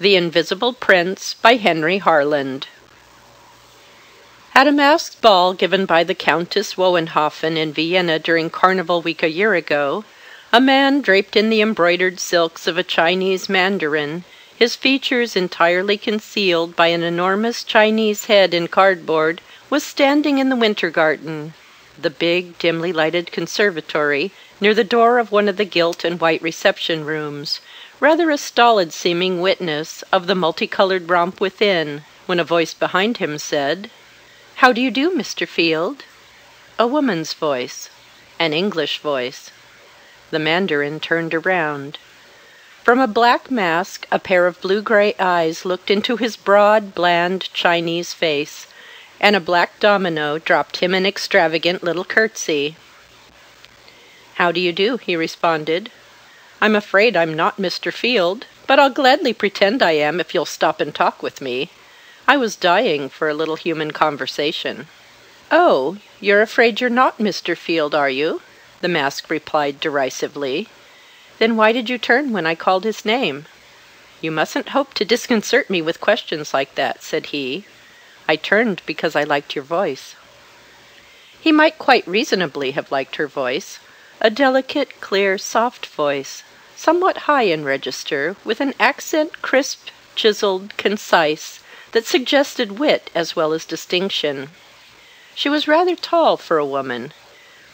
THE INVISIBLE PRINCE by Henry Harland. At a masked ball given by the Countess Wohenhoffen in Vienna during Carnival week a year ago, a man draped in the embroidered silks of a Chinese mandarin, his features entirely concealed by an enormous Chinese head in cardboard, was standing in the Winter Garten the big, dimly lighted conservatory near the door of one of the gilt and white reception rooms, rather a stolid seeming witness of the multicolored romp within, when a voice behind him said: "How do you do, Mr. Field?" A woman's voice an English voice. The mandarin turned around. From a black mask a pair of blue gray eyes looked into his broad, bland Chinese face, and a black domino dropped him an extravagant little curtsy. "How do you do?" he responded. I'm afraid I'm not Mr. Field, but I'll gladly pretend I am if you'll stop and talk with me. I was dying for a little human conversation." "Oh, you're afraid you're not Mr. Field, are you?" the mask replied derisively. "Then why did you turn when I called his name?" "You mustn't hope to disconcert me with questions like that," said he. "I turned because I liked your voice." He might quite reasonably have liked her voice a delicate, clear, soft voice somewhat high in register, with an accent crisp, chiselled, concise, that suggested wit as well as distinction. She was rather tall for a woman.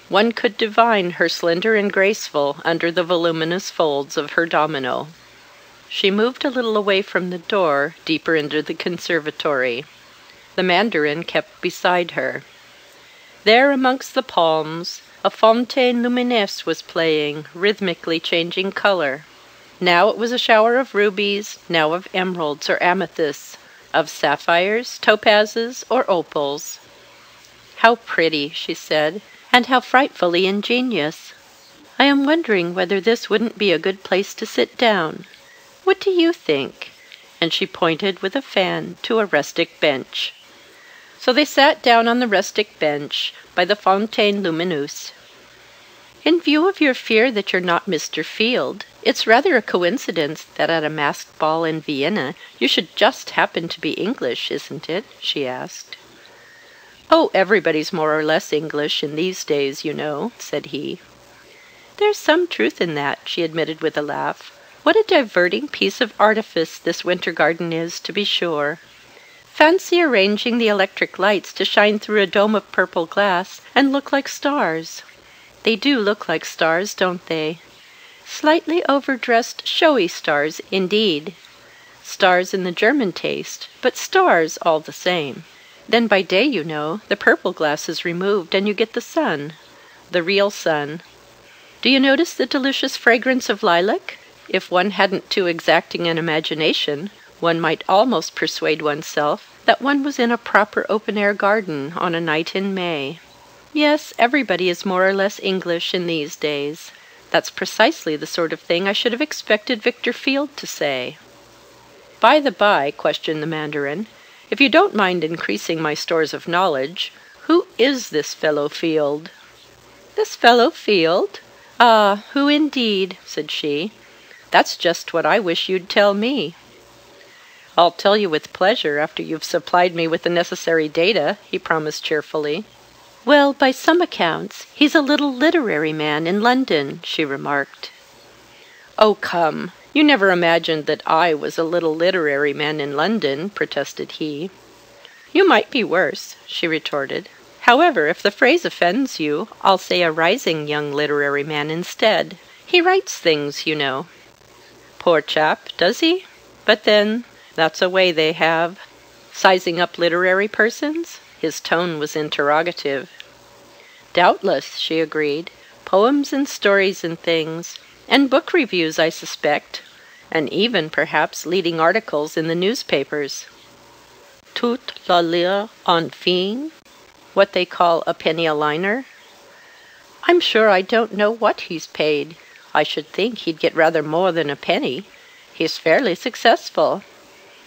One could divine her slender and graceful under the voluminous folds of her domino. She moved a little away from the door, deeper into the conservatory. The mandarin kept beside her. There amongst the palms a fontaine lumineuse was playing, rhythmically changing color. Now it was a shower of rubies, now of emeralds or amethysts, of sapphires, topazes, or opals. "How pretty!" she said, "and how frightfully ingenious! I am wondering whether this wouldn't be a good place to sit down. What do you think?" and she pointed with a fan to a rustic bench. So they sat down on the rustic bench by the fontaine lumineuse. In view of your fear that you're not Mr. Field, it's rather a coincidence that at a masked ball in Vienna you should just happen to be English, isn't it?" she asked. "Oh, everybody's more or less English in these days, you know," said he. "There's some truth in that," she admitted with a laugh. "What a diverting piece of artifice this Winter Garden is, to be sure! Fancy arranging the electric lights to shine through a dome of purple glass and look like stars! They do look like stars, don't they? Slightly overdressed, showy stars, indeed. Stars in the German taste, but stars all the same. Then by day, you know, the purple glass is removed and you get the sun the real sun. Do you notice the delicious fragrance of lilac? If one hadn't too exacting an imagination, one might almost persuade oneself that one was in a proper open air garden on a night in May. Yes, everybody is more or less English in these days. That's precisely the sort of thing I should have expected Victor Field to say." "By the by," questioned the mandarin, "if you don't mind increasing my stores of knowledge, who is this fellow Field?" "This fellow Field? Ah, who indeed?" said she. "That's just what I wish you'd tell me." "I'll tell you with pleasure after you've supplied me with the necessary data," he promised cheerfully. "Well, by some accounts, he's a little literary man in London," she remarked. "Oh, come! You never imagined that I was a little literary man in London," protested he. "You might be worse," she retorted. "However, if the phrase offends you, I'll say a rising young literary man instead. He writes things, you know." "Poor chap, does he? But then, that's a way they have. Sizing up literary persons?" His tone was interrogative. "Doubtless," she agreed. "Poems and stories and things. And book reviews, I suspect. And even, perhaps, leading articles in the newspapers." "Tout la lire enfin? What they call a penny a liner?" "I'm sure I don't know what he's paid. I should think he'd get rather more than a penny. He's fairly successful.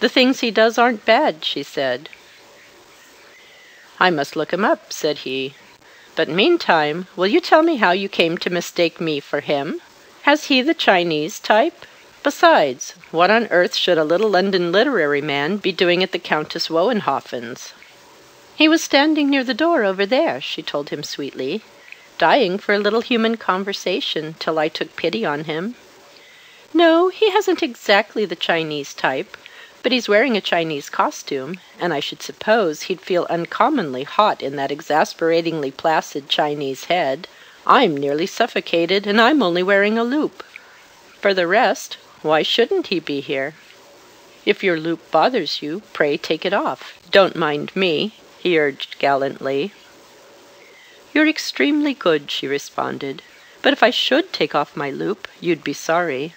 The things he does aren't bad," she said. "I must look him up," said he. But meantime, will you tell me how you came to mistake me for him? Has he the Chinese type?" Besides, what on earth should a little London literary man be doing at the Countess Wohenhoffen's? He was standing near the door over there, she told him sweetly, dying for a little human conversation, till I took pity on him. No, he hasn't exactly the Chinese type, but he's wearing a Chinese costume, and I should suppose he'd feel uncommonly hot in that exasperatingly placid Chinese head. I'm nearly suffocated, and I'm only wearing a loop. For the rest, why shouldn't he be here? If your loop bothers you, pray take it off. Don't mind me, he urged gallantly. You're extremely good, she responded. But if I should take off my loop, you'd be sorry.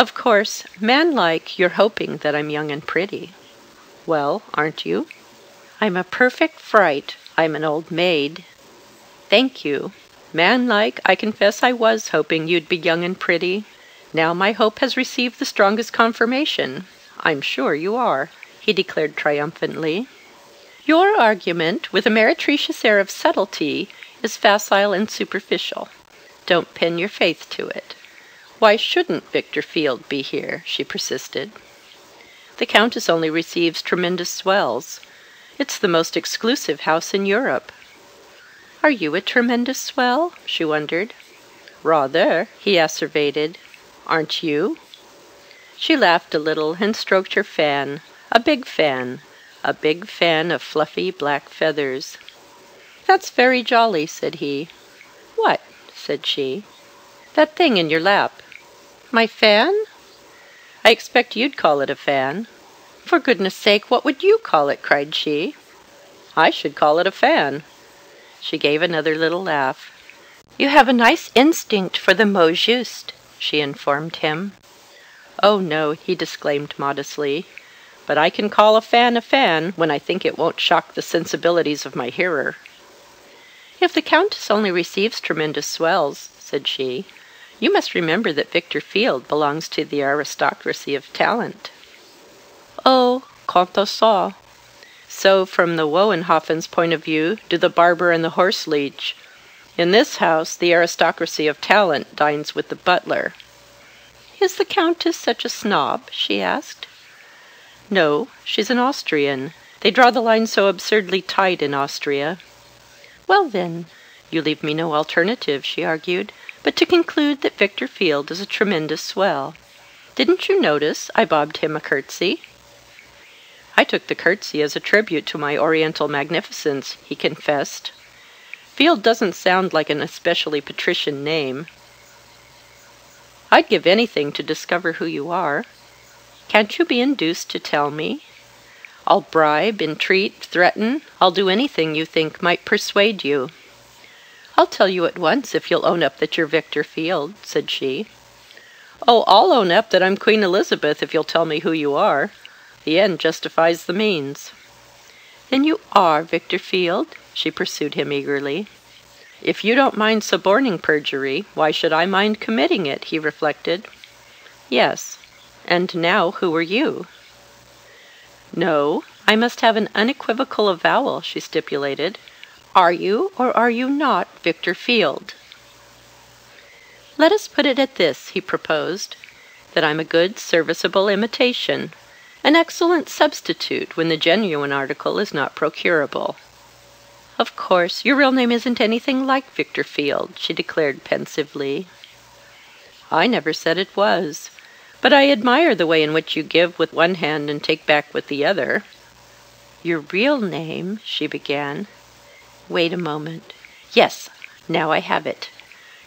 Of course, manlike, you're hoping that I'm young and pretty. Well, aren't you? I'm a perfect fright. I'm an old maid. Thank you. Manlike, I confess I was hoping you'd be young and pretty. Now my hope has received the strongest confirmation. I'm sure you are, he declared triumphantly. Your argument, with a meretricious air of subtlety, is facile and superficial. Don't pin your faith to it. Why shouldn't Victor Field be here? she persisted. The Countess only receives tremendous swells. It's the most exclusive house in Europe. Are you a tremendous swell? she wondered. Rather, he asseverated. Aren't you? She laughed a little and stroked her fan, a big fan, a big fan of fluffy black feathers. That's very jolly, said he. What? said she. That thing in your lap. My fan? I expect you'd call it a fan. For goodness sake, what would you call it? cried she. I should call it a fan. She gave another little laugh. You have a nice instinct for the mot juste, she informed him. Oh, no, he disclaimed modestly. But I can call a fan a fan when I think it won't shock the sensibilities of my hearer. If the Countess only receives tremendous swells, said she, you must remember that Victor Field belongs to the aristocracy of talent. Oh, quant à ça. So, from the Wohenhoffens' point of view, do the barber and the horse leech. In this house, the aristocracy of talent dines with the butler. Is the Countess such a snob? she asked. No, she's an Austrian. They draw the line so absurdly tight in Austria. Well, then, you leave me no alternative, she argued but to conclude that Victor Field is a tremendous swell. Didn't you notice I bobbed him a curtsy? I took the curtsy as a tribute to my Oriental magnificence, he confessed. Field doesn't sound like an especially patrician name. I'd give anything to discover who you are. Can't you be induced to tell me? I'll bribe, entreat, threaten, I'll do anything you think might persuade you. I'll tell you at once if you'll own up that you're Victor Field, said she. Oh, I'll own up that I'm Queen Elizabeth if you'll tell me who you are. The end justifies the means. Then you are Victor Field? she pursued him eagerly. If you don't mind suborning perjury, why should I mind committing it? he reflected. Yes. And now who are you? No, I must have an unequivocal avowal, she stipulated. Are you or are you not Victor Field? Let us put it at this, he proposed, that I'm a good, serviceable imitation, an excellent substitute when the genuine article is not procurable. Of course, your real name isn't anything like Victor Field, she declared pensively. I never said it was, but I admire the way in which you give with one hand and take back with the other. Your real name, she began. Wait a moment. Yes, now I have it.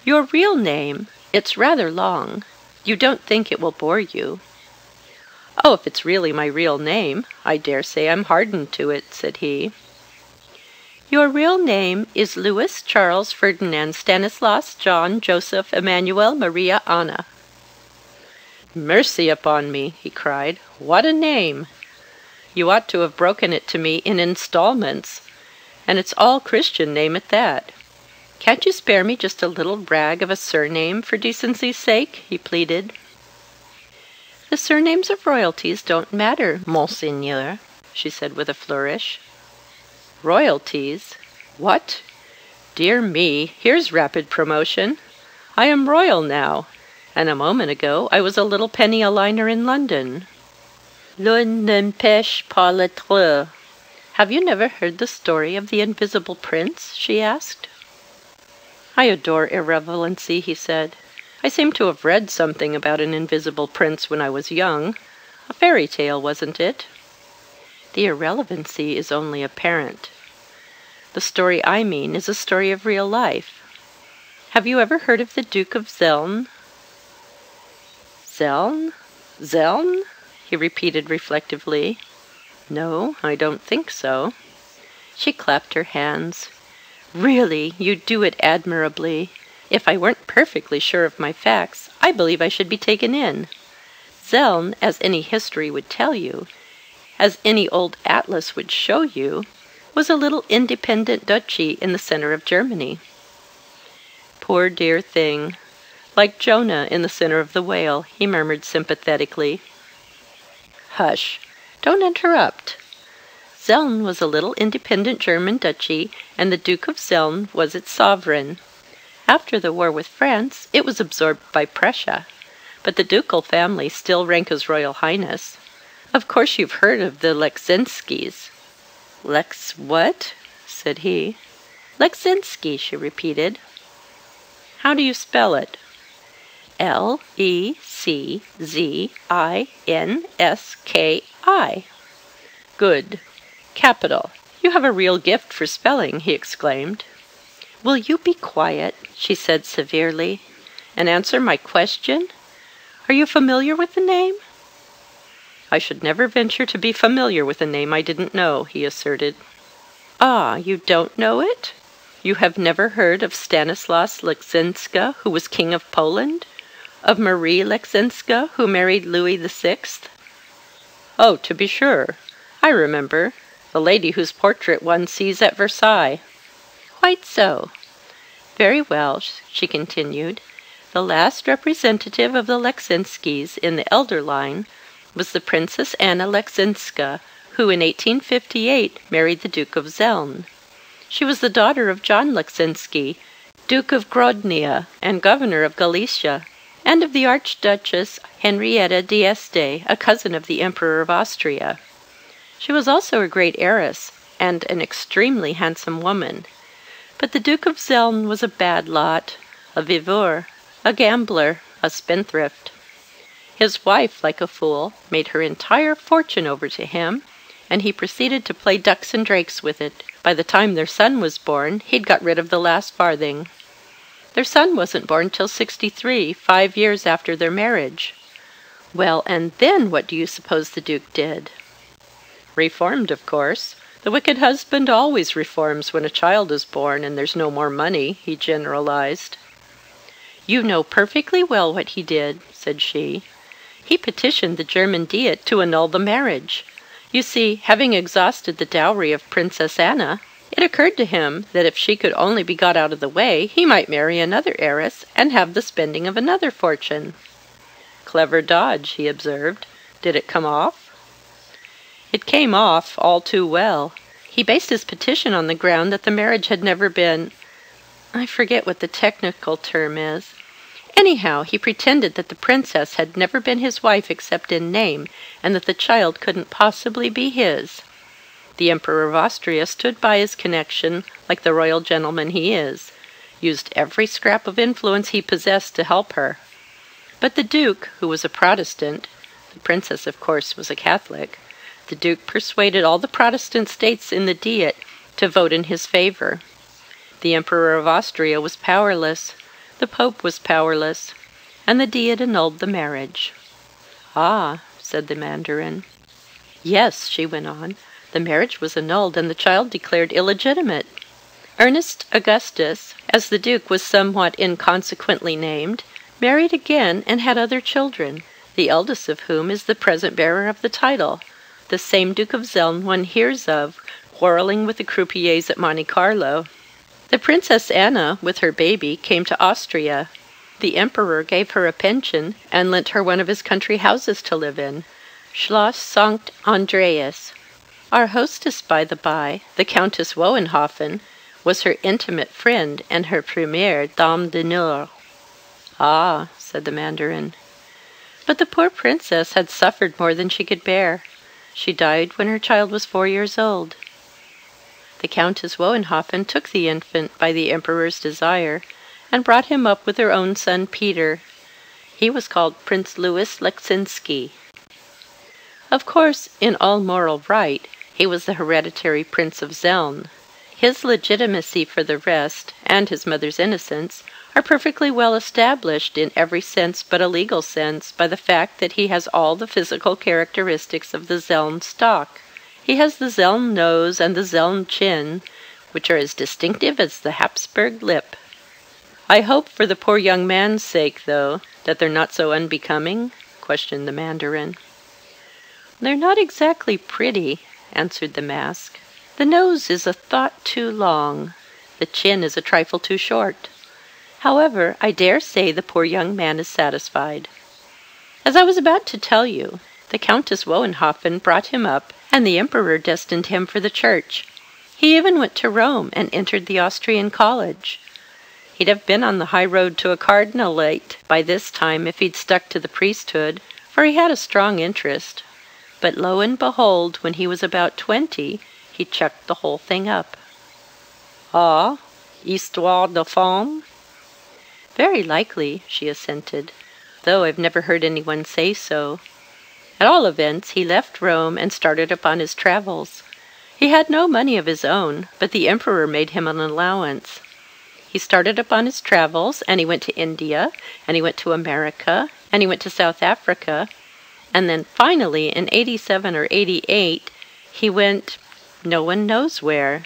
Your real name, it's rather long. You don't think it will bore you. Oh, if it's really my real name, I dare say I'm hardened to it, said he. Your real name is Louis Charles Ferdinand Stanislaus John Joseph Emmanuel Maria Anna. Mercy upon me, he cried. What a name! You ought to have broken it to me in installments and it's all Christian name at that. Can't you spare me just a little rag of a surname, for decency's sake?" he pleaded. "The surnames of royalties don't matter, monseigneur," she said with a flourish. "Royalties? What? Dear me, here's rapid promotion! I am royal now, and a moment ago I was a little penny a liner in London. L'un n'empêche pas l'autre. Have you never heard the story of the Invisible Prince? she asked. I adore irrelevancy, he said. I seem to have read something about an invisible prince when I was young. A fairy tale, wasn't it? The irrelevancy is only apparent. The story I mean is a story of real life. Have you ever heard of the Duke of Zeln? Zeln? Zeln? he repeated reflectively. No, I don't think so. She clapped her hands. Really, you do it admirably. If I weren't perfectly sure of my facts, I believe I should be taken in. Zeln, as any history would tell you, as any old atlas would show you, was a little independent duchy in the center of Germany. Poor dear thing. Like Jonah in the center of the whale, he murmured sympathetically. Hush! Don't interrupt. Zeln was a little independent German duchy, and the Duke of Zeln was its sovereign. After the war with France, it was absorbed by Prussia, but the ducal family still rank as Royal Highness. Of course you've heard of the Leczinskis. Lex what? said he. Leczinski, she repeated. How do you spell it? L E C Z I N S K I. Good. Capital. You have a real gift for spelling, he exclaimed. Will you be quiet, she said severely, and answer my question? Are you familiar with the name? I should never venture to be familiar with a name I didn't know, he asserted. Ah, you don't know it? You have never heard of Stanislaus Leczinska, who was King of Poland? Of Marie Leczinska, who married Louis the Sixth? Oh, to be sure. I remember the lady whose portrait one sees at Versailles. Quite so. Very well, she continued. The last representative of the Leczinskis in the elder line was the Princess Anna Leczinska, who in 1858 married the Duke of Zeln. She was the daughter of John Leczinski, Duke of Grodnia and Governor of Galicia, and of the Archduchess Henrietta d'Este, a cousin of the Emperor of Austria. She was also a great heiress, and an extremely handsome woman. But the Duke of Zeln was a bad lot, a viveur, a gambler, a spendthrift. His wife, like a fool, made her entire fortune over to him, and he proceeded to play ducks and drakes with it. By the time their son was born, he'd got rid of the last farthing. Their son wasn't born till sixty three, five years after their marriage. Well, and then what do you suppose the Duke did? Reformed, of course. The wicked husband always reforms when a child is born and there's no more money, he generalized. You know perfectly well what he did, said she. He petitioned the German Diet to annul the marriage. You see, having exhausted the dowry of Princess Anna, it occurred to him that if she could only be got out of the way, he might marry another heiress and have the spending of another fortune. Clever dodge, he observed. Did it come off? It came off all too well. He based his petition on the ground that the marriage had never been I forget what the technical term is. Anyhow, he pretended that the princess had never been his wife except in name, and that the child couldn't possibly be his. The Emperor of Austria stood by his connection like the royal gentleman he is, used every scrap of influence he possessed to help her. But the Duke, who was a Protestant the princess, of course, was a Catholic the Duke persuaded all the Protestant states in the Diet to vote in his favor. The Emperor of Austria was powerless, the Pope was powerless, and the Diet annulled the marriage. Ah, said the mandarin. Yes, she went on, the marriage was annulled and the child declared illegitimate. Ernest Augustus, as the Duke was somewhat inconsequently named, married again and had other children, the eldest of whom is the present bearer of the title, the same Duke of Zeln one hears of, quarreling with the croupiers at Monte Carlo. The Princess Anna, with her baby, came to Austria. The Emperor gave her a pension, and lent her one of his country houses to live in, Schloss Sankt Andreas. Our hostess, by the by, the Countess Wohenhoffen, was her intimate friend and her première dame d'honneur. Ah, said the mandarin. But the poor princess had suffered more than she could bear. She died when her child was four years old. The Countess Wohenhoffen took the infant by the Emperor's desire, and brought him up with her own son Peter. He was called Prince Louis Leczinski. Of course, in all moral right, he was the hereditary Prince of Zeln. His legitimacy for the rest, and his mother's innocence, are perfectly well established in every sense but a legal sense by the fact that he has all the physical characteristics of the Zeln stock. He has the Zeln nose and the Zeln chin, which are as distinctive as the Hapsburg lip. I hope for the poor young man's sake, though, that they're not so unbecoming? questioned the mandarin. They're not exactly pretty, answered the mask. The nose is a thought too long, the chin is a trifle too short. However, I dare say the poor young man is satisfied. As I was about to tell you, the Countess Wohenhoffen brought him up, and the Emperor destined him for the church. He even went to Rome and entered the Austrian college. He'd have been on the high road to a cardinalate by this time if he'd stuck to the priesthood, for he had a strong interest, but lo and behold, when he was about twenty, he chucked the whole thing up. Ah, histoire de femme? Very likely, she assented, though I've never heard anyone say so. At all events, he left Rome and started upon his travels. He had no money of his own, but the emperor made him an allowance. He started upon his travels, and he went to India, and he went to America, and he went to South Africa, and then finally, in 87 or 88, he went no one knows where.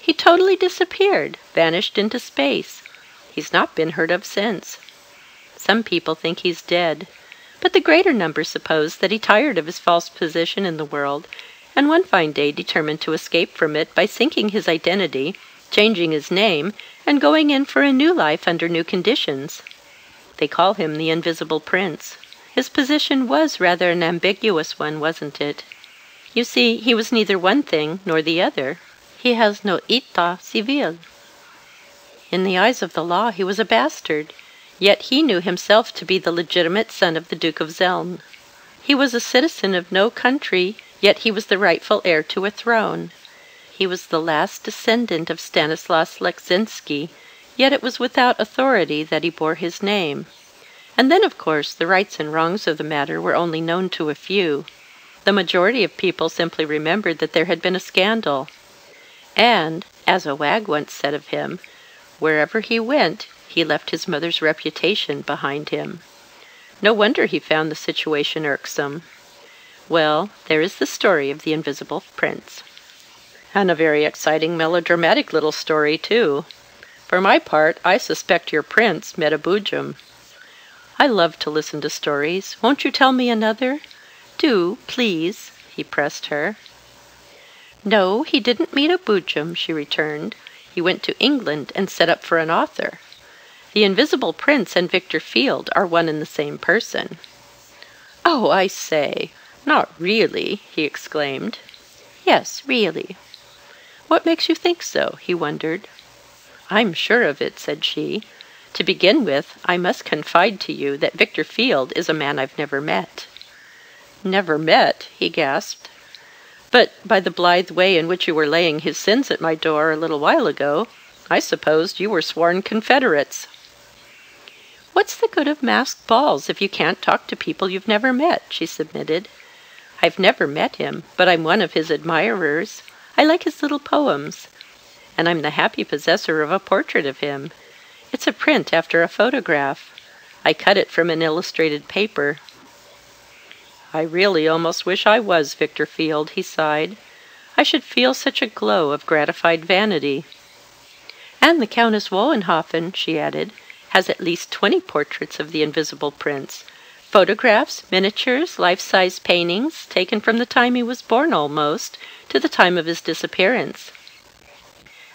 He totally disappeared, vanished into space. He's not been heard of since. Some people think he's dead, but the greater number suppose that he tired of his false position in the world, and one fine day determined to escape from it by sinking his identity, changing his name, and going in for a new life under new conditions. They call him the Invisible Prince. His position was rather an ambiguous one, wasn't it? You see, he was neither one thing nor the other. He has no état civil. In the eyes of the law he was a bastard, yet he knew himself to be the legitimate son of the Duke of Zeln. He was a citizen of no country, yet he was the rightful heir to a throne. He was the last descendant of Stanislaus Leczinski, yet it was without authority that he bore his name. And then, of course, the rights and wrongs of the matter were only known to a few. The majority of people simply remembered that there had been a scandal. And, as a wag once said of him, wherever he went, he left his mother's reputation behind him. No wonder he found the situation irksome. Well, there is the story of the Invisible Prince. And a very exciting melodramatic little story, too. For my part, I suspect your prince met a boojum. I love to listen to stories. Won't you tell me another? Do, please, he pressed her. No, he didn't meet a boojum, she returned. He went to England and set up for an author. The Invisible Prince and Victor Field are one and the same person. Oh, I say, not really, he exclaimed. Yes, really. What makes you think so? he wondered. I'm sure of it, said she. To begin with, I must confide to you that Victor Field is a man I've never met." "Never met!" he gasped. "But by the blithe way in which you were laying his sins at my door a little while ago, I supposed you were sworn confederates." "What's the good of masked balls if you can't talk to people you've never met?" she submitted. "I've never met him, but I'm one of his admirers. I like his little poems. And I'm the happy possessor of a portrait of him. It's a print after a photograph. I cut it from an illustrated paper." "I really almost wish I was Victor Field," he sighed. "I should feel such a glow of gratified vanity." "And the Countess Wohenhoffen," she added, "has at least twenty portraits of the Invisible Prince photographs, miniatures, life size paintings, taken from the time he was born almost, to the time of his disappearance.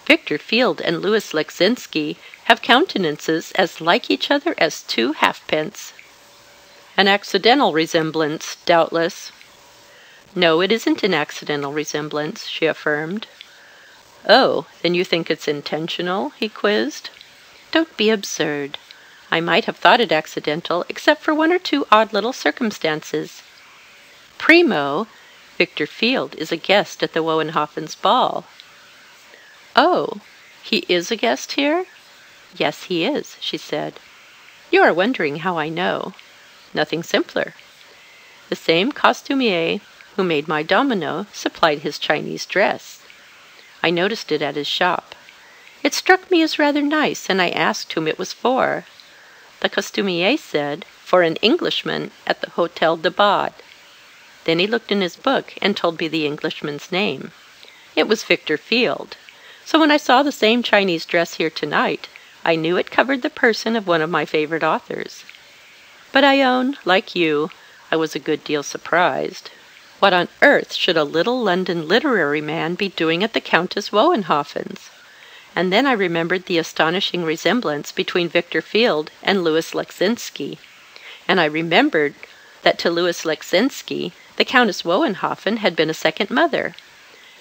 Victor Field and Louis Leczinski have countenances as like each other as two halfpence." "An accidental resemblance, doubtless." "No, it isn't an accidental resemblance," she affirmed. "Oh, then you think it's intentional?" he quizzed. "Don't be absurd. I might have thought it accidental, except for one or two odd little circumstances. Primo, Victor Field is a guest at the Wohenhoffens' ball." "Oh, he is a guest here?" "Yes, he is," she said. "You are wondering how I know. Nothing simpler. The same costumier who made my domino supplied his Chinese dress. I noticed it at his shop. It struck me as rather nice, and I asked whom it was for. The costumier said, for an Englishman at the Hotel de Bade. Then he looked in his book and told me the Englishman's name. It was Victor Field. So when I saw the same Chinese dress here tonight, I knew it covered the person of one of my favorite authors. But I own, like you, I was a good deal surprised. What on earth should a little London literary man be doing at the Countess Wohenhoffen's? And then I remembered the astonishing resemblance between Victor Field and Louis Leczinski. And I remembered that to Louis Leczinski the Countess Wohenhoffen had been a second mother.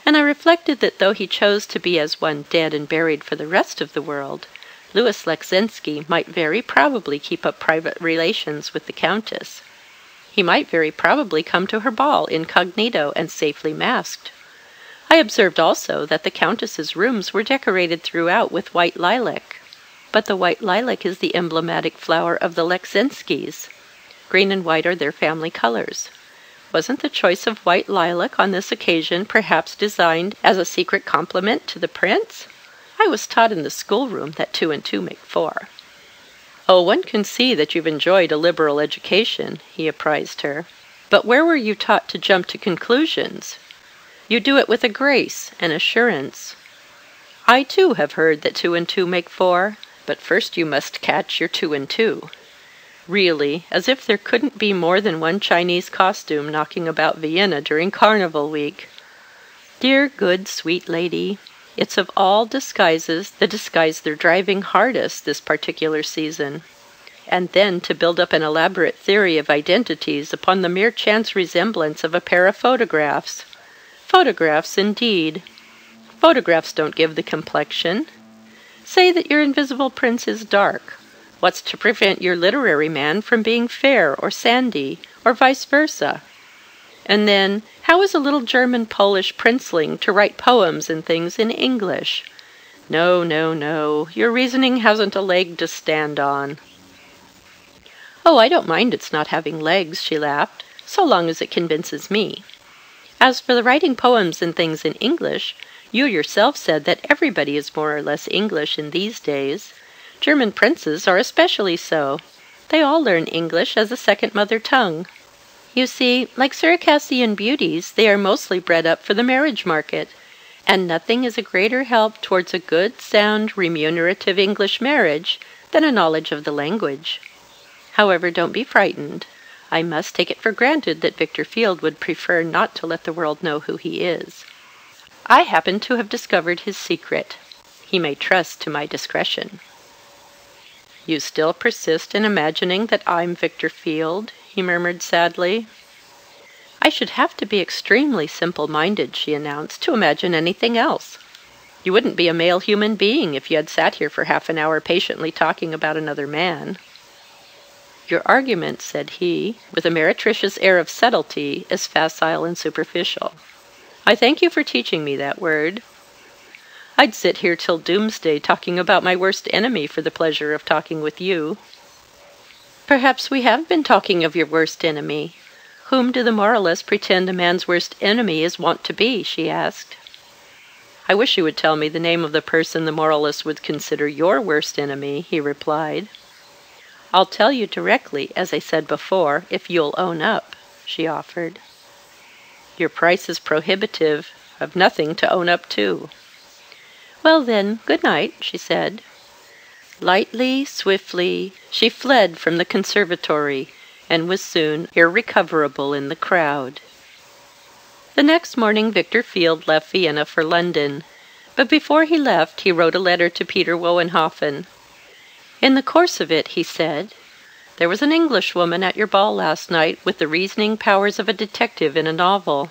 And I reflected that though he chose to be as one dead and buried for the rest of the world, Louis Leczinski might very probably keep up private relations with the Countess. He might very probably come to her ball incognito and safely masked. I observed also that the Countess's rooms were decorated throughout with white lilac. But the white lilac is the emblematic flower of the Leczinskis. Green and white are their family colors. Wasn't the choice of white lilac on this occasion perhaps designed as a secret compliment to the prince? I was taught in the schoolroom that two and two make four. Oh, one can see that you've enjoyed a liberal education, he apprised her. But where were you taught to jump to conclusions? You do it with a grace, an assurance. I too have heard that two and two make four, but first you must catch your two and two. Really, as if there couldn't be more than one Chinese costume knocking about Vienna during Carnival week. Dear, good, sweet lady, it's of all disguises the disguise they're driving hardest this particular season. And then to build up an elaborate theory of identities upon the mere chance resemblance of a pair of photographs. Photographs, indeed! Photographs don't give the complexion. Say that your invisible prince is dark. What's to prevent your literary man from being fair or sandy, or vice versa? And then, how is a little German Polish princeling to write poems and things in English? No, no, no, your reasoning hasn't a leg to stand on. Oh, I don't mind its not having legs, she laughed, so long as it convinces me. As for the writing poems and things in English, you yourself said that everybody is more or less English in these days. German princes are especially so. They all learn English as a second mother tongue. You see, like Circassian beauties, they are mostly bred up for the marriage market, and nothing is a greater help towards a good, sound, remunerative English marriage than a knowledge of the language. However, don't be frightened. I must take it for granted that Victor Field would prefer not to let the world know who he is. I happen to have discovered his secret. He may trust to my discretion." "You still persist in imagining that I'm Victor Field?" he murmured sadly. "I should have to be extremely simple minded," she announced, "to imagine anything else. You wouldn't be a male human being if you had sat here for half an hour patiently talking about another man. "Your argument," said he, with a meretricious air of subtlety, is facile and superficial. I thank you for teaching me that word. I'd sit here till doomsday talking about my worst enemy for the pleasure of talking with you." "Perhaps we have been talking of your worst enemy. Whom do the moralists pretend a man's worst enemy is wont to be?" she asked. "I wish you would tell me the name of the person the moralists would consider your worst enemy," he replied. "I'll tell you directly, as I said before, if you'll own up," she offered. "Your price is prohibitive. I've nothing to own up to." "Well, then, good night," she said. Lightly, swiftly, she fled from the conservatory, and was soon irrecoverable in the crowd. The next morning Victor Field left Vienna for London, but before he left he wrote a letter to Peter Wohenhoffen. In the course of it he said: "There was an Englishwoman at your ball last night with the reasoning powers of a detective in a novel.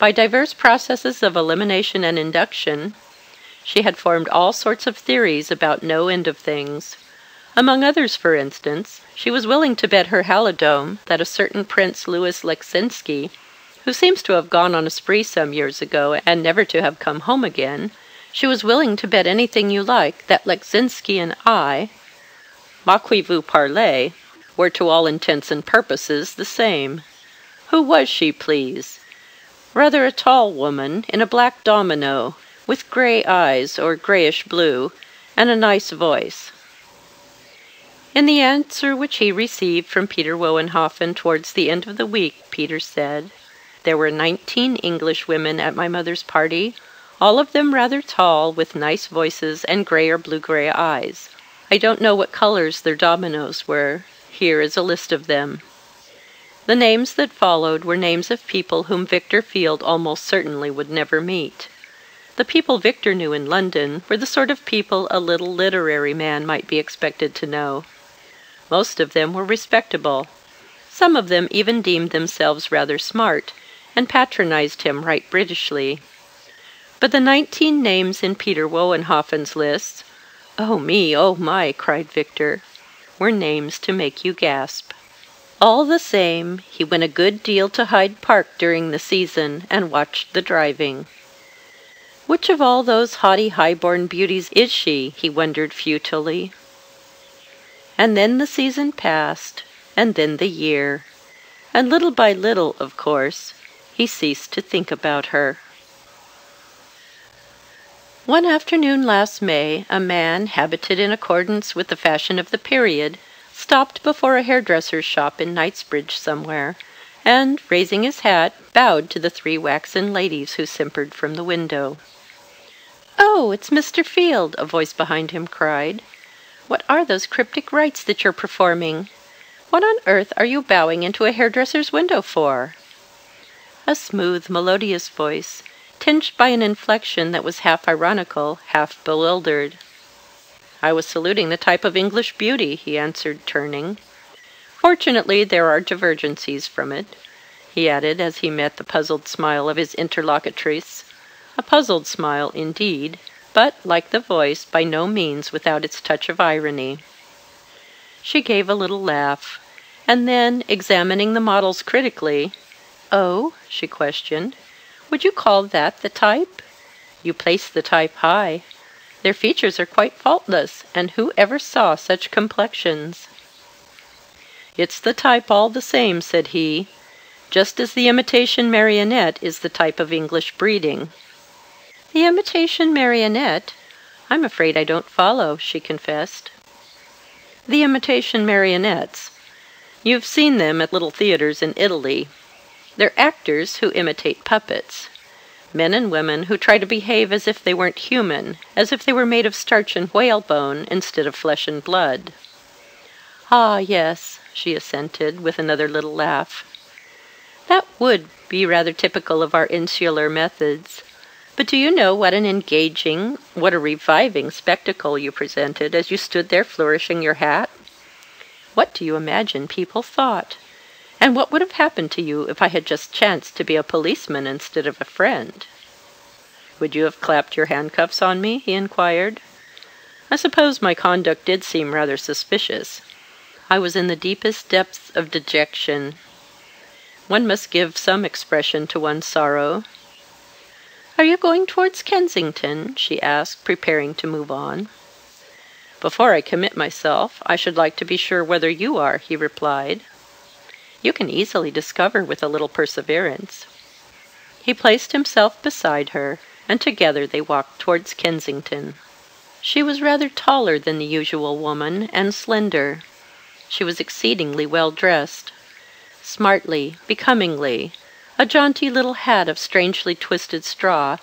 By divers processes of elimination and induction, she had formed all sorts of theories about no end of things. Among others, for instance, she was willing to bet her halidom that a certain Prince Louis Leczinski, who seems to have gone on a spree some years ago and never to have come home again, she was willing to bet anything you like that Leczinski and I, ma qui vous parlez, were to all intents and purposes the same. Who was she, please? Rather a tall woman, in a black domino, with grey eyes, or greyish blue, and a nice voice. In the answer which he received from Peter Wohenhoffen towards the end of the week, Peter said, There were nineteen English women at my mother's party, all of them rather tall, with nice voices and grey or blue grey eyes. I don't know what colours their dominoes were. Here is a list of them. The names that followed were names of people whom Victor Field almost certainly would never meet. The people Victor knew in London were the sort of people a little literary man might be expected to know. Most of them were respectable. Some of them even deemed themselves rather smart, and patronized him right Britishly. But the nineteen names in Peter Wohenhoffen's list "Oh me, oh my!" cried Victor, were names to make you gasp. All the same, he went a good deal to Hyde Park during the season, and watched the driving. Which of all those haughty high born beauties is she? he wondered futilely. And then the season passed, and then the year, and little by little, of course, he ceased to think about her. One afternoon last May, a man, habited in accordance with the fashion of the period, stopped before a hairdresser's shop in Knightsbridge somewhere, and, raising his hat, bowed to the three waxen ladies who simpered from the window. "Oh, it's Mr. Field!" a voice behind him cried. "What are those cryptic rites that you're performing? What on earth are you bowing into a hairdresser's window for?" A smooth, melodious voice, tinged by an inflection that was half ironical, half bewildered. "I was saluting the type of English beauty," he answered, turning. "Fortunately there are divergencies from it," he added as he met the puzzled smile of his interlocutrice. A puzzled smile, indeed, but, like the voice, by no means without its touch of irony. She gave a little laugh, and then, examining the models critically, "Oh?" she questioned. "Would you call that the type? You place the type high. Their features are quite faultless, and who ever saw such complexions?" "It's the type all the same," said he, "just as the imitation marionette is the type of English breeding." "The imitation marionette? I'm afraid I don't follow," she confessed. "The imitation marionettes. You've seen them at little theatres in Italy. They're actors who imitate puppets men and women who try to behave as if they weren't human, as if they were made of starch and whalebone instead of flesh and blood." "Ah, yes," she assented, with another little laugh. "That would be rather typical of our insular methods. But do you know what an engaging, what a reviving spectacle you presented as you stood there flourishing your hat? What do you imagine people thought? And what would have happened to you if I had just chanced to be a policeman instead of a friend?" "Would you have clapped your handcuffs on me?" he inquired. I suppose my conduct did seem rather suspicious. I was in the deepest depths of dejection. One must give some expression to one's sorrow. "Are you going towards Kensington?" she asked, preparing to move on. "Before I commit myself, I should like to be sure whether you are," he replied. You can easily discover with a little perseverance." He placed himself beside her, and together they walked towards Kensington. She was rather taller than the usual woman, and slender. She was exceedingly well dressed. Smartly, becomingly, a jaunty little hat of strangely twisted straw,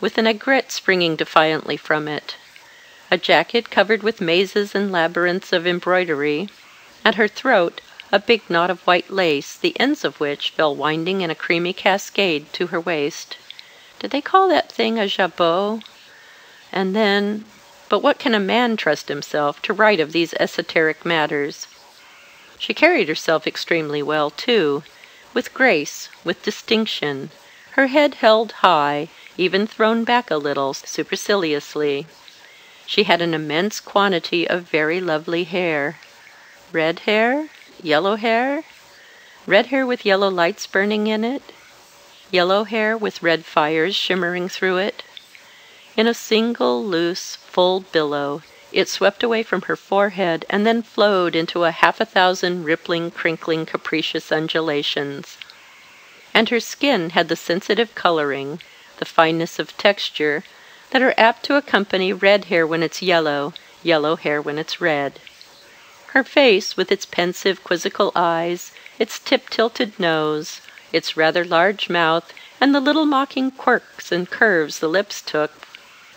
with an aigrette springing defiantly from it; a jacket covered with mazes and labyrinths of embroidery; at her throat a big knot of white lace, the ends of which fell winding in a creamy cascade to her waist. Did they call that thing a jabot? And then but what can a man trust himself to write of these esoteric matters? She carried herself extremely well, too, with grace, with distinction, her head held high, even thrown back a little, superciliously. She had an immense quantity of very lovely hair. Red hair? Yellow hair? Red hair with yellow lights burning in it? Yellow hair with red fires shimmering through it? In a single, loose, full billow, it swept away from her forehead and then flowed into a half a thousand rippling, crinkling, capricious undulations. And her skin had the sensitive coloring, the fineness of texture, that are apt to accompany red hair when it's yellow, yellow hair when it's red. Her face, with its pensive, quizzical eyes, its tip tilted nose, its rather large mouth, and the little mocking quirks and curves the lips took,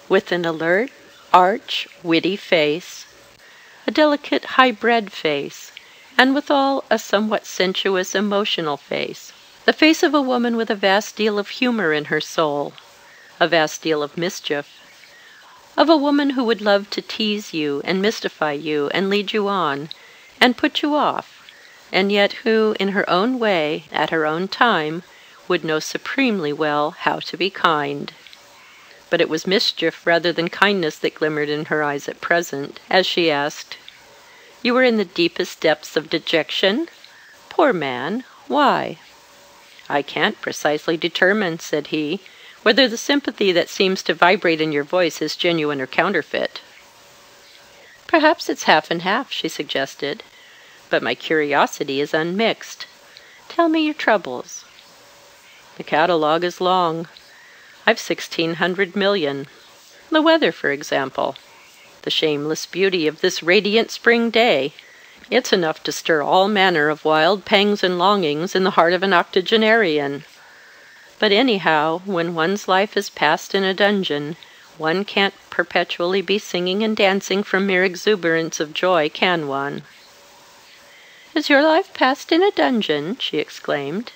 with an alert, arch, witty face, a delicate, high bred face, and withal a somewhat sensuous, emotional face the face of a woman with a vast deal of humor in her soul, a vast deal of mischief of a woman who would love to tease you and mystify you and lead you on, and put you off, and yet who, in her own way, at her own time, would know supremely well how to be kind. But it was mischief rather than kindness that glimmered in her eyes at present, as she asked, "You are in the deepest depths of dejection? Poor man! Why?" "I can't precisely determine," said he whether the sympathy that seems to vibrate in your voice is genuine or counterfeit. Perhaps it's half and half, she suggested. But my curiosity is unmixed. Tell me your troubles. The catalogue is long. I've sixteen hundred million. The weather, for example. The shameless beauty of this radiant spring day. It's enough to stir all manner of wild pangs and longings in the heart of an octogenarian. But anyhow, when one's life is passed in a dungeon, one can't perpetually be singing and dancing from mere exuberance of joy, can one? "Is your life passed in a dungeon?" she exclaimed.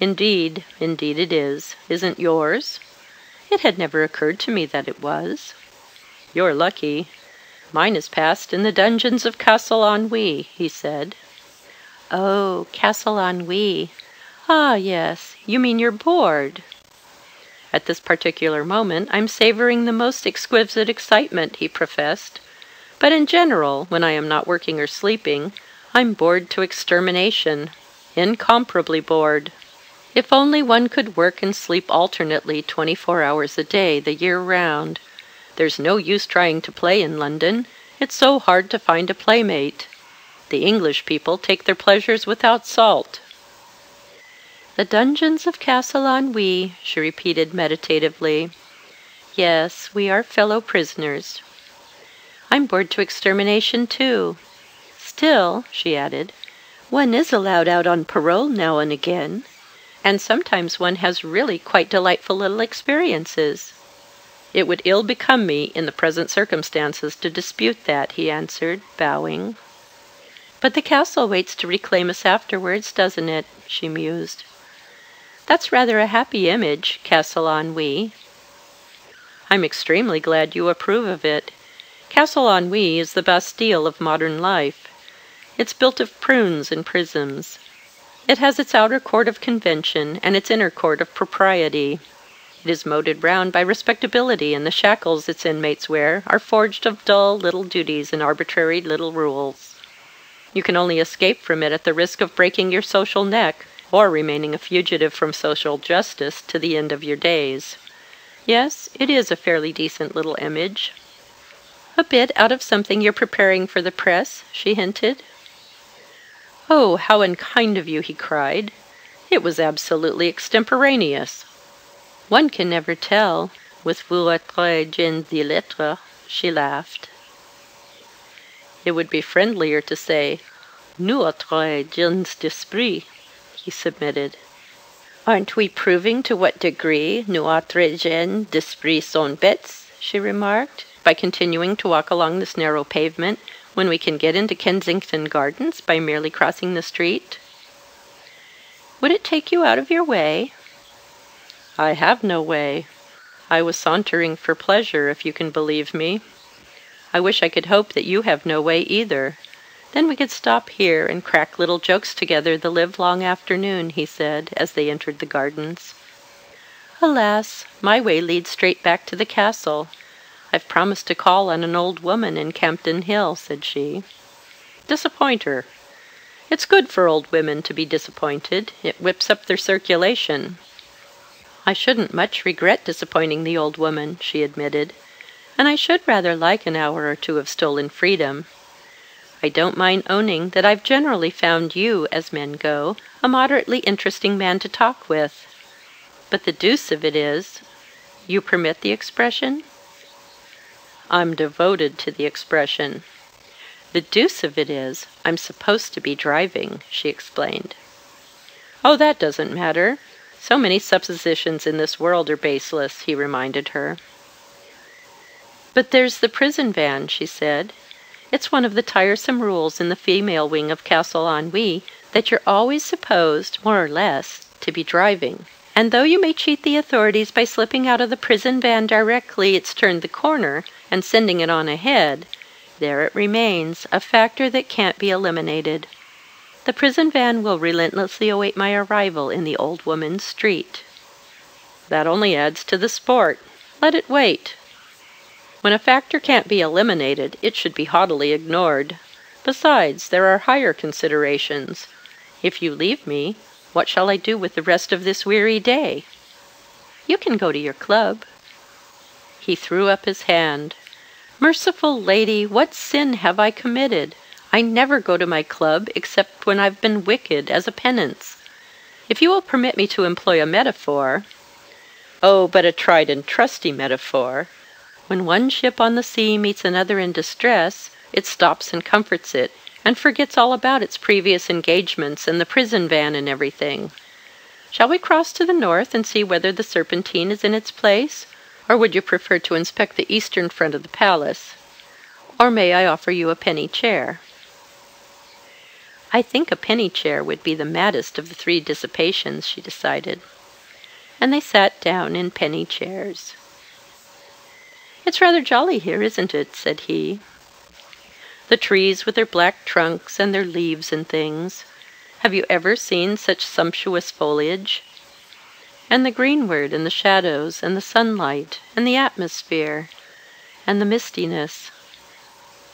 "Indeed, indeed it is. Isn't yours?" "It had never occurred to me that it was." "You're lucky. Mine is passed in the dungeons of Castle Ennui," he said. "Oh, Castle Ennui. Ah, yes. You mean you're bored." "At this particular moment I'm savouring the most exquisite excitement," he professed. "But in general, when I am not working or sleeping, I'm bored to extermination incomparably bored. If only one could work and sleep alternately twenty four hours a day, the year round! There's no use trying to play in London. It's so hard to find a playmate. The English people take their pleasures without salt. "The dungeons of Castle Ennui," she repeated meditatively. "Yes, we are fellow prisoners. I'm bored to extermination too. Still," she added, "one is allowed out on parole now and again, and sometimes one has really quite delightful little experiences." "It would ill become me, in the present circumstances, to dispute that," he answered, bowing. "But the castle waits to reclaim us afterwards, doesn't it?" she mused. That's rather a happy image, Castle Ennui." "I'm extremely glad you approve of it. Castle Ennui is the Bastille of modern life. It's built of prunes and prisms. It has its outer court of convention and its inner court of propriety. It is moated round by respectability, and the shackles its inmates wear are forged of dull little duties and arbitrary little rules. You can only escape from it at the risk of breaking your social neck or remaining a fugitive from social justice to the end of your days. Yes, it is a fairly decent little image." "A bit out of something you're preparing for the press?" she hinted. "Oh, how unkind of you!" he cried. "It was absolutely extemporaneous." "One can never tell, with vous autres gens de lettres," she laughed. "It would be friendlier to say, nous autres gens d'esprit he submitted. "Aren't we proving to what degree nous autres gens d'esprit sont bêtes?" she remarked, "by continuing to walk along this narrow pavement, when we can get into Kensington Gardens by merely crossing the street?" "Would it take you out of your way?" "I have no way. I was sauntering for pleasure, if you can believe me. I wish I could hope that you have no way either. Then we could stop here and crack little jokes together the livelong afternoon," he said, as they entered the gardens. "Alas! my way leads straight back to the castle. I've promised to call on an old woman in Campden Hill, said she. Disappoint her. It's good for old women to be disappointed. It whips up their circulation. I shouldn't much regret disappointing the old woman, she admitted, and I should rather like an hour or two of stolen freedom. I don't mind owning that I've generally found you, as men go, a moderately interesting man to talk with. But the deuce of it is you permit the expression? I'm devoted to the expression. The deuce of it is, I'm supposed to be driving, she explained. Oh, that doesn't matter. So many suppositions in this world are baseless, he reminded her. But there's the prison van, she said. It's one of the tiresome rules in the female wing of Castle Ennui that you're always supposed, more or less, to be driving. And though you may cheat the authorities by slipping out of the prison van directly it's turned the corner and sending it on ahead, there it remains, a factor that can't be eliminated. The prison van will relentlessly await my arrival in the old woman's street. That only adds to the sport. Let it wait. When a factor can't be eliminated, it should be haughtily ignored. Besides, there are higher considerations. If you leave me, what shall I do with the rest of this weary day? You can go to your club. He threw up his hand. Merciful lady, what sin have I committed? I never go to my club except when I've been wicked, as a penance. If you will permit me to employ a metaphor oh, but a tried and trusty metaphor when one ship on the sea meets another in distress, it stops and comforts it, and forgets all about its previous engagements and the prison van and everything. Shall we cross to the north and see whether the Serpentine is in its place? Or would you prefer to inspect the eastern front of the palace? Or may I offer you a penny chair? I think a penny chair would be the maddest of the three dissipations, she decided. And they sat down in penny chairs. It's rather jolly here, isn't it? said he. The trees with their black trunks and their leaves and things. Have you ever seen such sumptuous foliage? and the greenwood and the shadows and the sunlight and the atmosphere and the mistiness.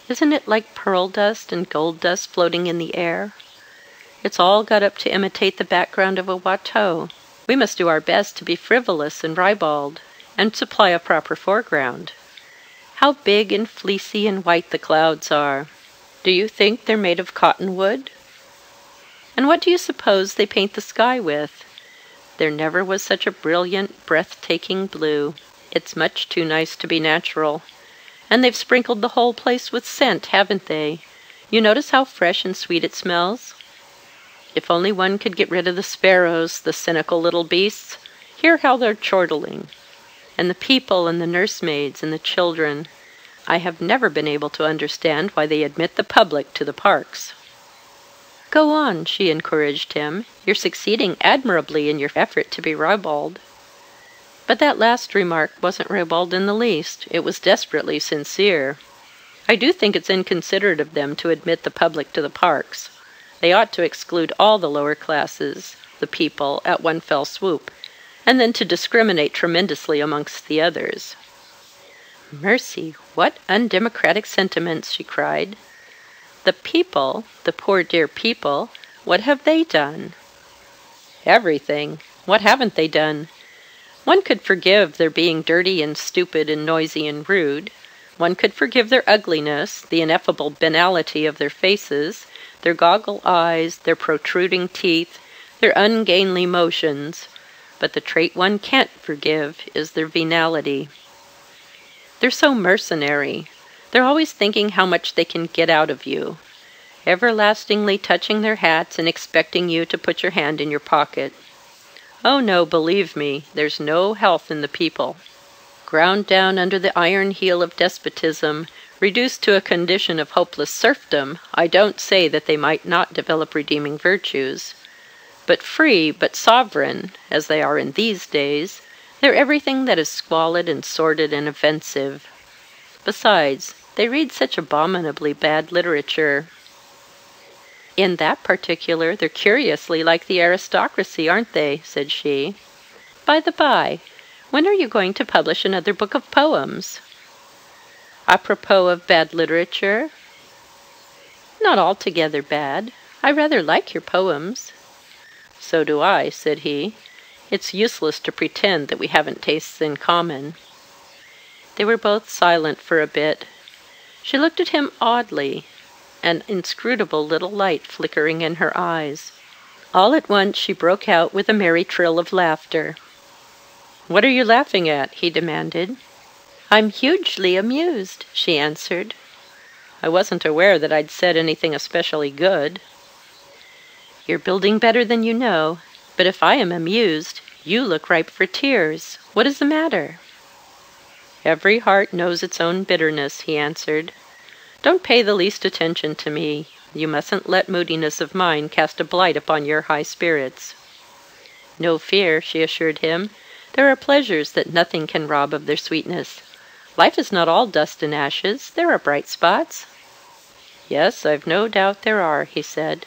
Isn't it like pearl dust and gold dust floating in the air? It's all got up to imitate the background of a Watteau. We must do our best to be frivolous and ribald, and supply a proper foreground. How big and fleecy and white the clouds are! Do you think they're made of cottonwood? And what do you suppose they paint the sky with? There never was such a brilliant, breath-taking blue. It's much too nice to be natural. And they've sprinkled the whole place with scent, haven't they? You notice how fresh and sweet it smells? If only one could get rid of the sparrows, the cynical little beasts. Hear how they're chortling. And the people and the nursemaids and the children. I have never been able to understand why they admit the public to the parks. Go on, she encouraged him. You're succeeding admirably in your effort to be ribald. But that last remark wasn't ribald in the least. It was desperately sincere. I do think it's inconsiderate of them to admit the public to the parks. They ought to exclude all the lower classes, the people, at one fell swoop, and then to discriminate tremendously amongst the others. Mercy, what undemocratic sentiments, she cried. The people, the poor dear people, what have they done? Everything. What haven't they done? One could forgive their being dirty and stupid and noisy and rude. One could forgive their ugliness, the ineffable banality of their faces, their goggle eyes, their protruding teeth, their ungainly motions, but the trait one can't forgive is their venality. They're so mercenary, they're always thinking how much they can get out of you, everlastingly touching their hats and expecting you to put your hand in your pocket. Oh no, believe me, there's no health in the people. Ground down under the iron heel of despotism, reduced to a condition of hopeless serfdom, I don't say that they might not develop redeeming virtues. But free, but sovereign, as they are in these days, they're everything that is squalid and sordid and offensive. Besides, they read such abominably bad literature. In that particular, they're curiously like the aristocracy, aren't they? said she. By the by, when are you going to publish another book of poems? Apropos of bad literature?" "Not altogether bad. I rather like your poems." "So do I," said he. "It's useless to pretend that we haven't tastes in common." They were both silent for a bit. She looked at him oddly, an inscrutable little light flickering in her eyes. All at once she broke out with a merry trill of laughter. "What are you laughing at?" he demanded. "I'm hugely amused," she answered. "I wasn't aware that I'd said anything especially good." "You're building better than you know. But if I am amused, you look ripe for tears. What is the matter?" "Every heart knows its own bitterness," he answered. "Don't pay the least attention to me. You mustn't let moodiness of mine cast a blight upon your high spirits." "No fear," she assured him. "There are pleasures that nothing can rob of their sweetness. Life is not all dust and ashes. There are bright spots." "Yes, I've no doubt there are," he said.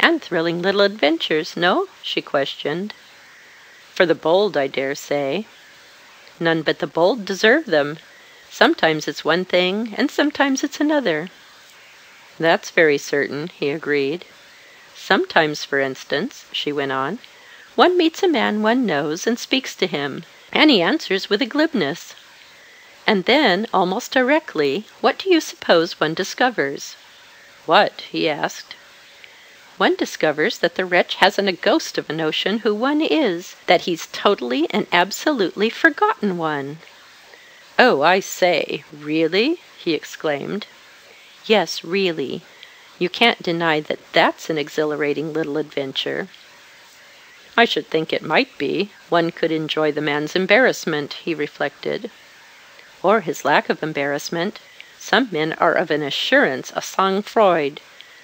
"And thrilling little adventures, no?" she questioned. "For the bold, I dare say." "None but the bold deserve them. Sometimes it's one thing, and sometimes it's another." "That's very certain," he agreed. "Sometimes, for instance," she went on, "one meets a man one knows, and speaks to him, and he answers with a glibness. And then, almost directly, what do you suppose one discovers?" "What?" he asked. "One discovers that the wretch hasn't a ghost of a notion who one is that he's totally and absolutely forgotten one." "Oh, I say! Really?" he exclaimed. "Yes, really. You can't deny that that's an exhilarating little adventure." "I should think it might be. One could enjoy the man's embarrassment," he reflected. Or his lack of embarrassment. Some men are of an assurance, a sang froid.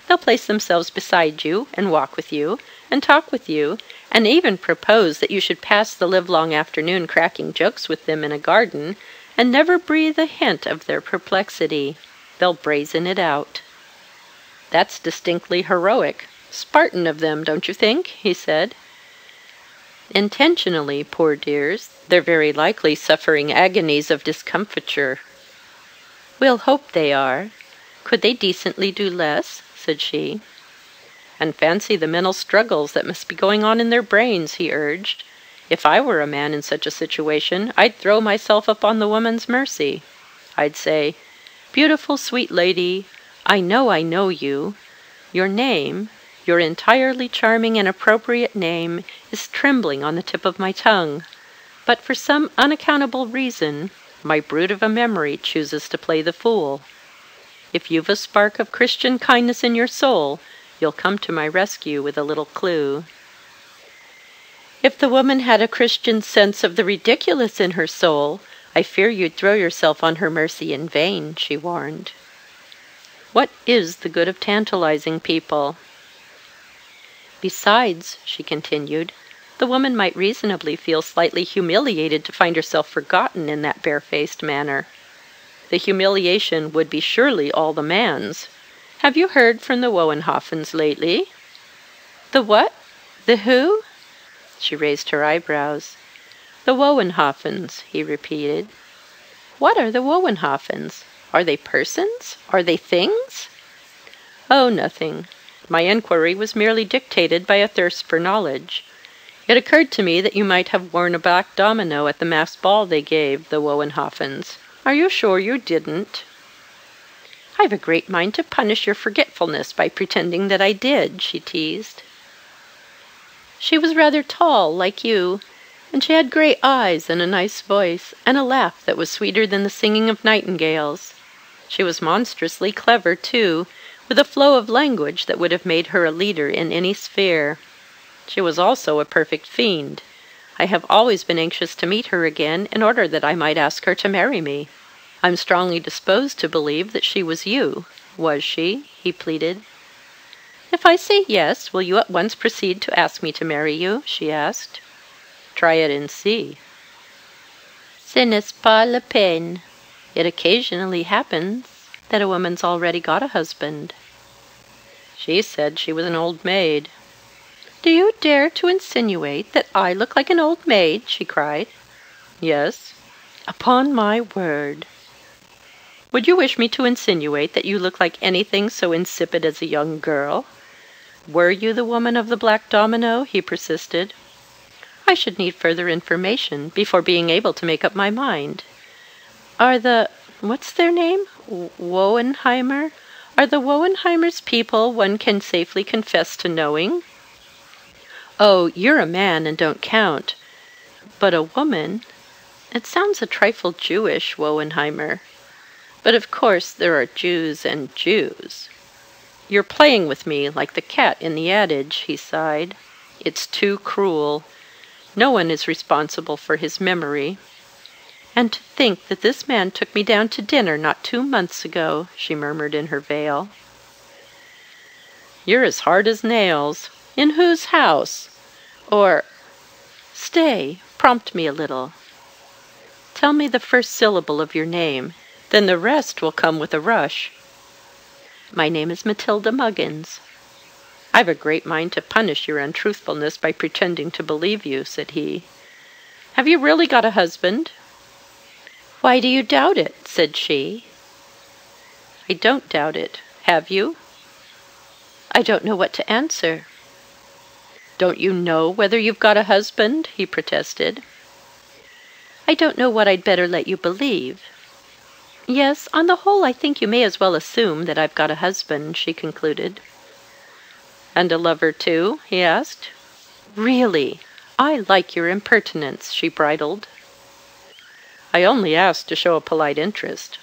They'll place themselves beside you, and walk with you, and talk with you, and even propose that you should pass the livelong afternoon cracking jokes with them in a garden, and never breathe a hint of their perplexity. They'll brazen it out. "That's distinctly heroic Spartan of them, don't you think?" he said. "Intentionally, poor dears. They're very likely suffering agonies of discomfiture." "We'll hope they are. Could they decently do less?" Said she. "And fancy the mental struggles that must be going on in their brains," he urged. "If I were a man in such a situation, I'd throw myself upon the woman's mercy. I'd say, 'Beautiful, sweet lady, I know I know you. Your name your entirely charming and appropriate name is trembling on the tip of my tongue, but for some unaccountable reason my brute of a memory chooses to play the fool. If you've a spark of Christian kindness in your soul, you'll come to my rescue with a little clue." "If the woman had a Christian sense of the ridiculous in her soul, I fear you'd throw yourself on her mercy in vain," she warned. "What is the good of tantalizing people? Besides," she continued, "the woman might reasonably feel slightly humiliated to find herself forgotten in that barefaced manner. The humiliation would be surely all the man's. Have you heard from the Wohenhoffens lately?" "The what? The who?" She raised her eyebrows. "The Wohenhoffens," he repeated. "What are the Wohenhoffens? Are they persons? Are they things?" "Oh, nothing. My inquiry was merely dictated by a thirst for knowledge. It occurred to me that you might have worn a black domino at the masked ball they gave, the Wohenhoffens. Are you sure you didn't?" "I've a great mind to punish your forgetfulness by pretending that I did," she teased. She was rather tall, like you, and she had gray eyes and a nice voice, and a laugh that was sweeter than the singing of nightingales. She was monstrously clever, too with a flow of language that would have made her a leader in any sphere. She was also a perfect fiend. I have always been anxious to meet her again, in order that I might ask her to marry me. I'm strongly disposed to believe that she was you. Was she?" he pleaded. "If I say yes, will you at once proceed to ask me to marry you?" she asked. "Try it and see." "Ce n'est pas la peine. It occasionally happens that a woman's already got a husband." "She said she was an old maid." "Do you dare to insinuate that I look like an old maid?" she cried. "Yes." "Upon my word!" Would you wish me to insinuate that you look like anything so insipid as a young girl? Were you the woman of the black domino?" he persisted. "I should need further information before being able to make up my mind. Are the what's their name? Wohenheimer? Are the Wohenheimers people one can safely confess to knowing?" "Oh, you're a man and don't count. But a woman it sounds a trifle Jewish, Wohenheimer. But of course there are Jews and Jews." "You're playing with me, like the cat in the adage," he sighed. "It's too cruel. No one is responsible for his memory." "And to think that this man took me down to dinner not two months ago!" she murmured in her veil. "You're as hard as nails. In whose house? Or stay, prompt me a little. Tell me the first syllable of your name. Then the rest will come with a rush." "My name is Matilda Muggins." "I've a great mind to punish your untruthfulness by pretending to believe you," said he. "Have you really got a husband?" "Why do you doubt it?" said she. "I don't doubt it. Have you?" "I don't know what to answer." "Don't you know whether you've got a husband?" he protested. "I don't know what I'd better let you believe. Yes, on the whole I think you may as well assume that I've got a husband," she concluded. "And a lover too?" he asked. "Really! I like your impertinence," she bridled. "I only asked to show a polite interest.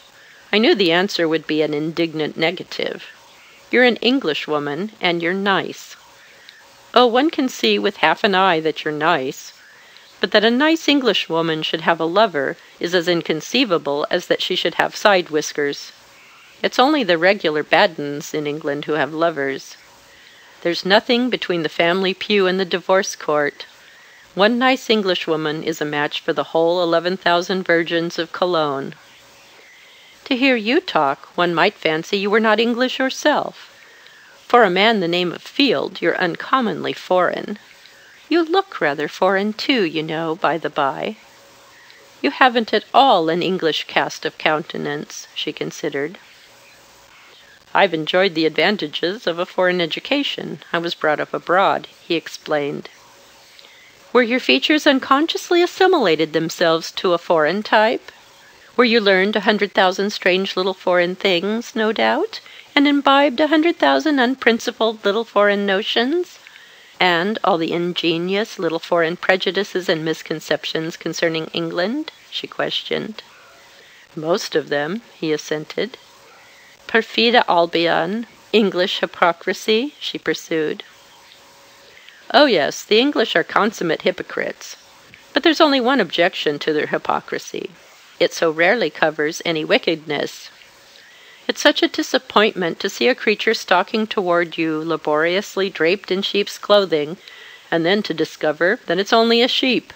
I knew the answer would be an indignant negative. You're an Englishwoman, and you're nice. Oh, one can see with half an eye that you're nice. But that a nice Englishwoman should have a lover is as inconceivable as that she should have side whiskers. It's only the regular bad uns in England who have lovers. There's nothing between the family pew and the divorce court. One nice Englishwoman is a match for the whole eleven thousand virgins of Cologne. To hear you talk, one might fancy you were not English yourself. For a man the name of Field, you're uncommonly foreign. You look rather foreign too, you know, by the by. You haven't at all an English cast of countenance," she considered. "I've enjoyed the advantages of a foreign education. I was brought up abroad," he explained. "Where your features unconsciously assimilated themselves to a foreign type? Where you learned a hundred thousand strange little foreign things, no doubt, and imbibed a hundred thousand unprincipled little foreign notions? "And all the ingenious little foreign prejudices and misconceptions concerning England?" she questioned. "Most of them," he assented. "Perfida Albion English hypocrisy?" she pursued. "Oh yes, the English are consummate hypocrites. But there's only one objection to their hypocrisy. It so rarely covers any wickedness. It's such a disappointment to see a creature stalking toward you laboriously draped in sheep's clothing, and then to discover that it's only a sheep.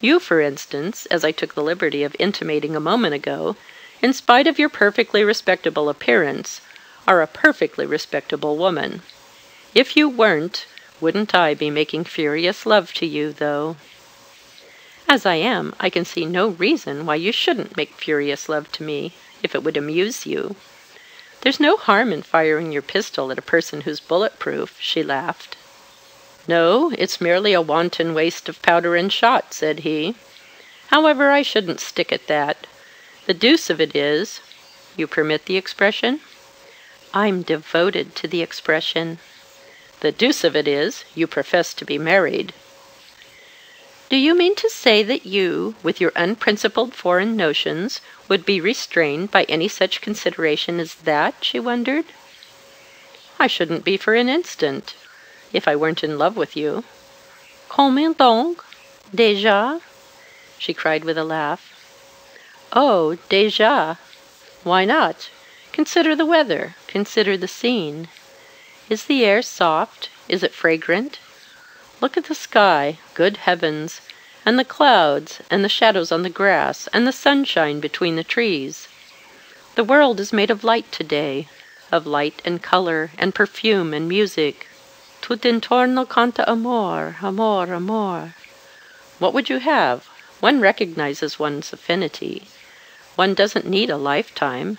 You, for instance, as I took the liberty of intimating a moment ago, in spite of your perfectly respectable appearance, are a perfectly respectable woman. If you weren't, wouldn't I be making furious love to you, though? As I am, I can see no reason why you shouldn't make furious love to me if it would amuse you. There's no harm in firing your pistol at a person who's bullet proof," she laughed. "No, it's merely a wanton waste of powder and shot," said he. "However, I shouldn't stick at that. The deuce of it is you permit the expression?" "I'm devoted to the expression." "The deuce of it is, you profess to be married." "Do you mean to say that you, with your unprincipled foreign notions, would be restrained by any such consideration as that?" she wondered. "I shouldn't be for an instant if I weren't in love with you." "Comment donc? Déjà?" she cried with a laugh. "Oh, déjà! Why not? Consider the weather, consider the scene. Is the air soft, is it fragrant? Look at the sky good heavens! and the clouds, and the shadows on the grass, and the sunshine between the trees. The world is made of light to day, of light and color, and perfume and music. Tout intorno canta amor, amor, amor. What would you have? One recognizes one's affinity. One doesn't need a lifetime.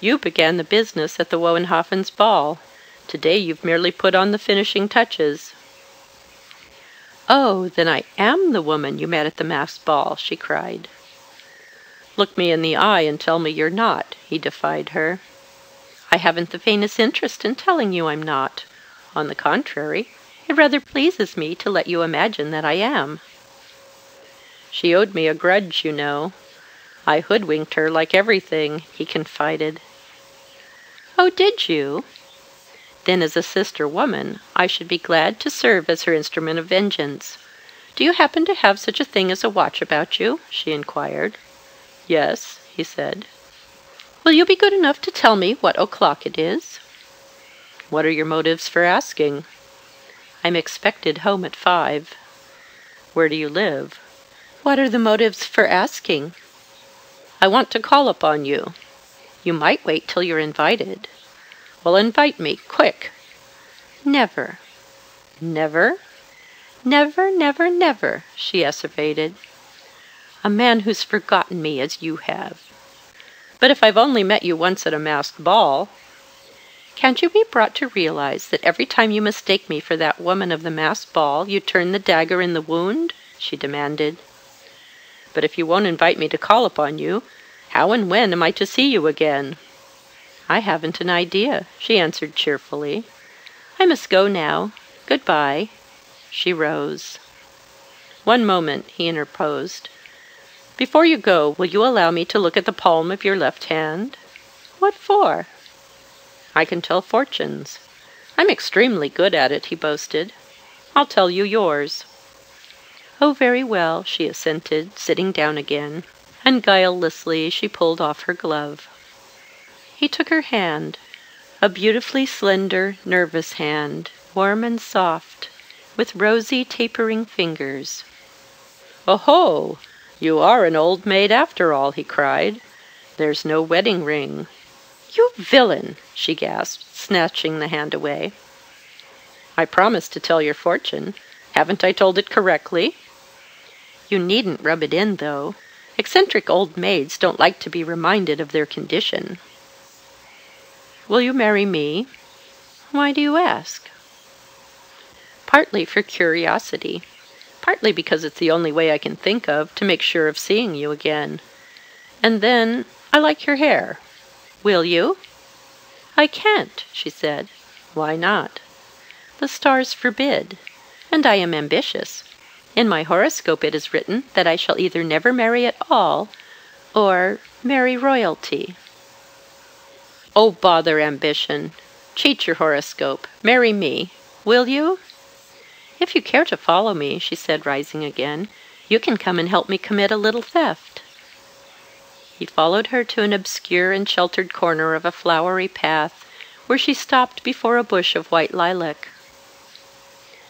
You began the business at the Wohenhoffens' ball. Today you've merely put on the finishing touches." "Oh, then I am the woman you met at the masked ball!" she cried. "Look me in the eye and tell me you're not," he defied her. "I haven't the faintest interest in telling you I'm not. On the contrary, it rather pleases me to let you imagine that I am." "She owed me a grudge, you know. I hoodwinked her, like everything," he confided. "Oh, did you? Then as a sister woman I should be glad to serve as her instrument of vengeance. Do you happen to have such a thing as a watch about you?" she inquired. "Yes," he said. "Will you be good enough to tell me what o'clock it is?" "What are your motives for asking?" "I'm expected home at five." "Where do you live?" "What are the motives for asking?" "I want to call upon you." "You might wait till you're invited." "Well, invite me quick!" "Never." "Never?" "Never, never, never!" she asseverated. "A man who's forgotten me as you have." "But if I've only met you once at a masked ball!" "Can't you be brought to realize that every time you mistake me for that woman of the masked ball you turn the dagger in the wound?" she demanded. "But if you won't invite me to call upon you, how and when am I to see you again?" "I haven't an idea," she answered cheerfully. "I must go now. Good bye." She rose. "One moment," he interposed. "Before you go, will you allow me to look at the palm of your left hand?" "What for?" "I can tell fortunes. I'm extremely good at it," he boasted. "I'll tell you yours." "Oh, very well," she assented, sitting down again, and guilelessly she pulled off her glove. He took her hand a beautifully slender, nervous hand, warm and soft, with rosy, tapering fingers. "Oho! You are an old maid after all!" he cried. "There's no wedding ring." "You villain!" she gasped, snatching the hand away. "I promised to tell your fortune. Haven't I told it correctly?" "You needn't rub it in, though. Eccentric old maids don't like to be reminded of their condition." Will you marry me?" "Why do you ask?" "Partly for curiosity. Partly because it's the only way I can think of to make sure of seeing you again. And then I like your hair. Will you?" "I can't," she said. "Why not?" "The stars forbid. And I am ambitious. In my horoscope it is written that I shall either never marry at all, or marry royalty. "Oh, bother ambition! Cheat your horoscope. Marry me. Will you?" "If you care to follow me," she said, rising again, "you can come and help me commit a little theft." He followed her to an obscure and sheltered corner of a flowery path, where she stopped before a bush of white lilac.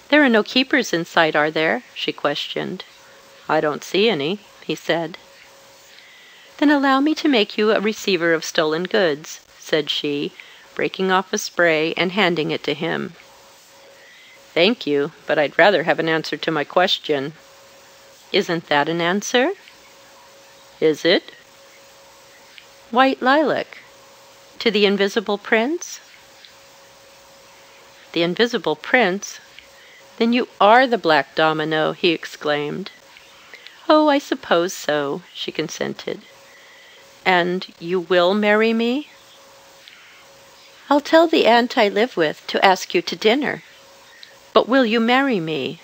"There are no keepers in sight, are there?" she questioned. "I don't see any," he said. "Then allow me to make you a receiver of stolen goods said she, breaking off a spray and handing it to him. "Thank you, but I'd rather have an answer to my question." "Isn't that an answer?" "Is it?" "White lilac. To the Invisible Prince?" "The Invisible Prince? Then you are the Black Domino!" he exclaimed. "Oh, I suppose so," she consented. "And you will marry me?" I'll tell the aunt I live with to ask you to dinner. But will you marry me?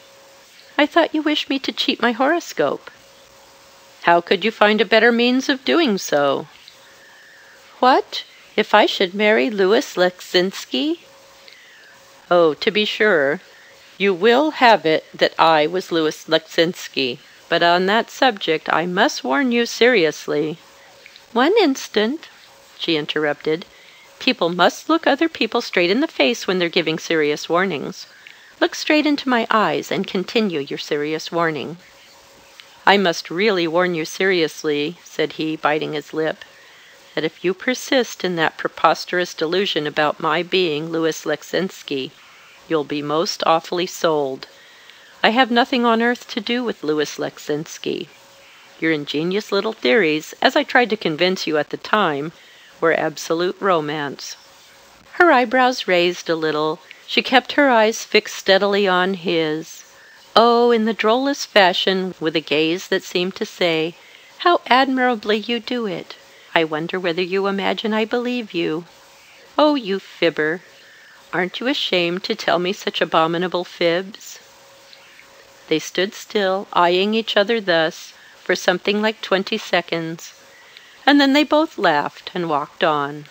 I thought you wished me to cheat my horoscope." "How could you find a better means of doing so?" "What? If I should marry Louis Leczinski?" "Oh, to be sure. You will have it that I was Louis Leczinski. But on that subject I must warn you seriously." "One instant," she interrupted. People must look other people straight in the face when they're giving serious warnings. Look straight into my eyes and continue your serious warning." "I must really warn you seriously," said he, biting his lip, "that if you persist in that preposterous delusion about my being Louis Leczinski, you'll be most awfully sold. I have nothing on earth to do with Louis Leczinski. Your ingenious little theories, as I tried to convince you at the time, were absolute romance." Her eyebrows raised a little, she kept her eyes fixed steadily on his oh, in the drollest fashion, with a gaze that seemed to say, "How admirably you do it! I wonder whether you imagine I believe you? Oh, you fibber! Aren't you ashamed to tell me such abominable fibs?" They stood still, eyeing each other thus, for something like twenty seconds, and then they both laughed and walked on.